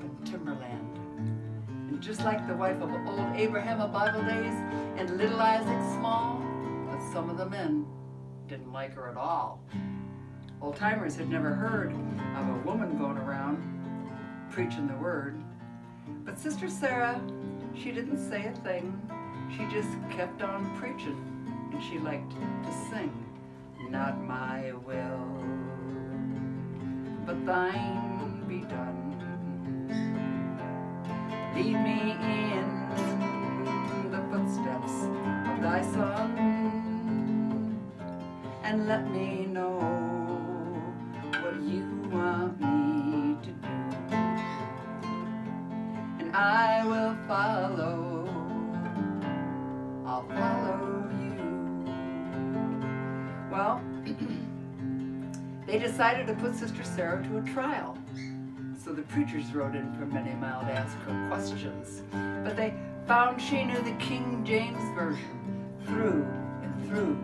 in Timberland. And just like the wife of old Abraham of Bible days and little Isaac Small, but some of the men didn't like her at all. Old timers had never heard of a woman going around preaching the word. But Sister Sara, she didn't say a thing. She just kept on preaching, and she liked to sing. Not my will, but thine be done. Lead me in the footsteps of thy Son, and let me know what you want me to do. And I will follow, I'll follow you. Well, they decided to put Sister Sara to a trial. So the preachers rode in from many mile to ask her questions. But they found she knew the King James Version through and through.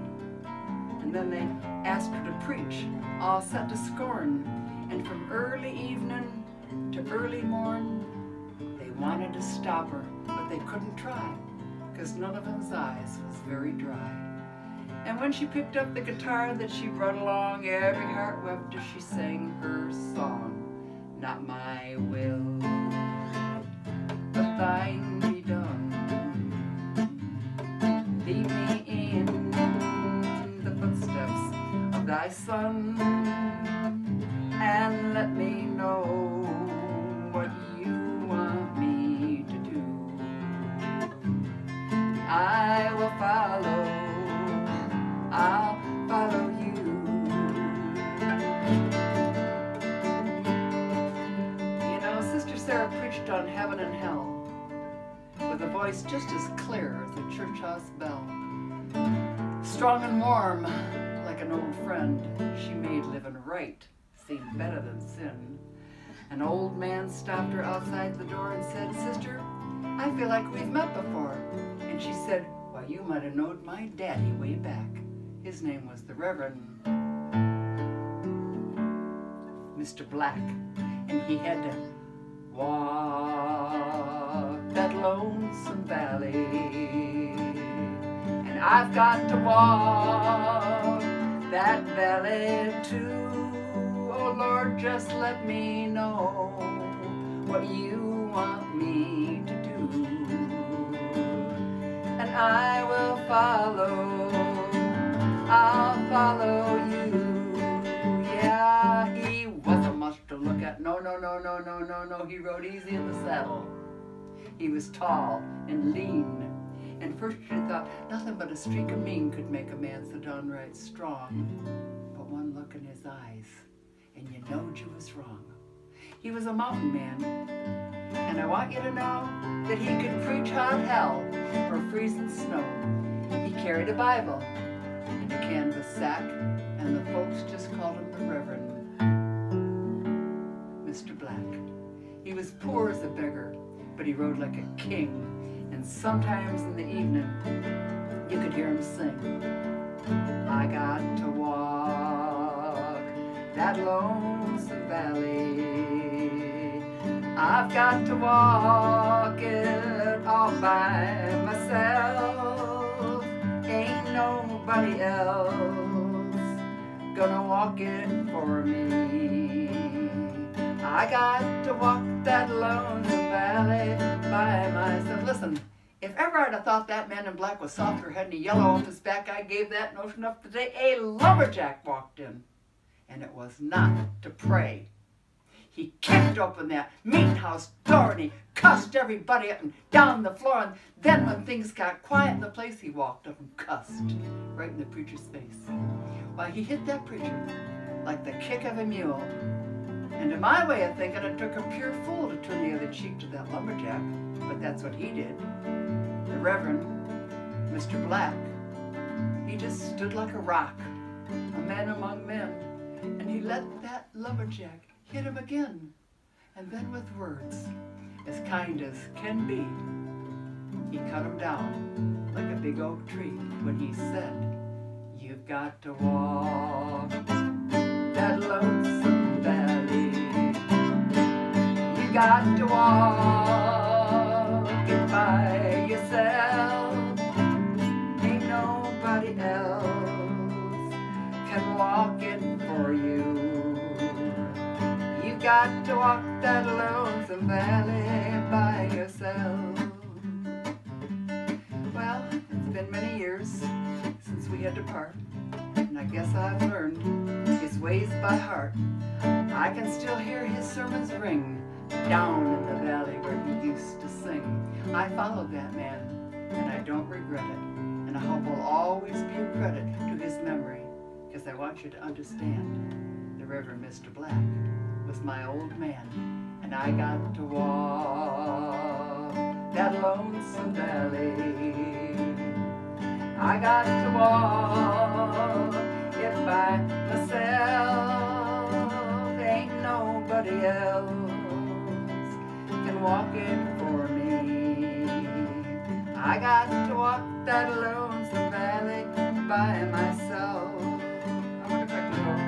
And then they asked her to preach, all set to scorn. And from early evening to early morn, they wanted to stop her, but they couldn't try, because none of them's eyes was very dry. And when she picked up the guitar that she brought along, every heart wept as she sang her song. Not my will, but thine be done. Lead me in the footsteps of thy Son, heaven and hell with a voice just as clear as a church house bell. Strong and warm, like an old friend, she made living right seem better than sin. An old man stopped her outside the door and said, Sister, I feel like we've met before. And she said, Why, you might have known my daddy way back. His name was the Reverend Mr. Black, and he had to walk that lonesome valley. And I've got to walk that valley too. Oh Lord, just let me know what you want me to do. And I will follow, No, no, no, no, no. He rode easy in the saddle. He was tall and lean. And first you thought nothing but a streak of mean could make a man so downright strong. But one look in his eyes, and you knowed you was wrong. He was a mountain man. And I want you to know that he could preach hot hell or freezing snow. He carried a Bible and a canvas sack, and the folks just called him the Reverend Mr. Black. He was poor as a beggar, but he rode like a king. And sometimes in the evening, you could hear him sing. I got to walk that lonesome valley. I've got to walk it all by myself. Ain't nobody else gonna walk it for me. I got to walk that lonesome valley by myself. Listen, if ever I'd have thought that man in black was soft or had any yellow off his back, I gave that notion up the day a lumberjack walked in. And it was not to pray. He kicked open that meeting house door and he cussed everybody up and down the floor. And then when things got quiet in the place, he walked up and cussed right in the preacher's face. Why, he hit that preacher like the kick of a mule. And to my way of thinking, it took a pure fool to turn the other cheek to that lumberjack. But that's what he did. The Reverend Mr. Black, he just stood like a rock, a man among men. And he let that lumberjack hit him again. And then with words as kind as can be, he cut him down like a big oak tree when he said, You've got to walk that lonesome got to walk it by yourself. Ain't nobody else can walk it for you. You got to walk that lonesome valley by yourself. Well, it's been many years since we had to part, and I guess I've learned his ways by heart. I can still hear his sermons ring down in the valley where he used to sing. I followed that man, and I don't regret it. And I hope will always be a credit to his memory, because I want you to understand the Reverend Mr. Black was my old man, and I got to walk that lonesome valley. I got to walk can walk it for me. I got to walk that lonesome valley by myself. I wonder if I can.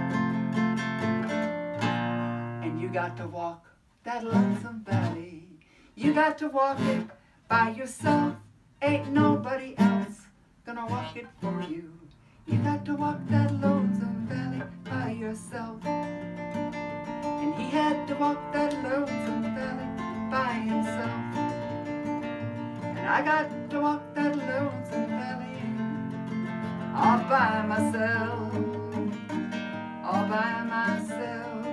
And you got to walk that lonesome valley. You got to walk it by yourself. Ain't nobody else gonna walk it for you. You got to walk that lonesome valley by yourself. And he had to walk that lonesome valley by himself. And I got to walk that lonesome valley all by myself. All by myself.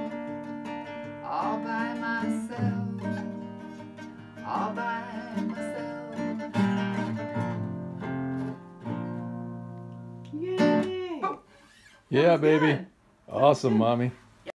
All by myself. All by myself. Yay! Yeah, baby. good. Awesome, mommy.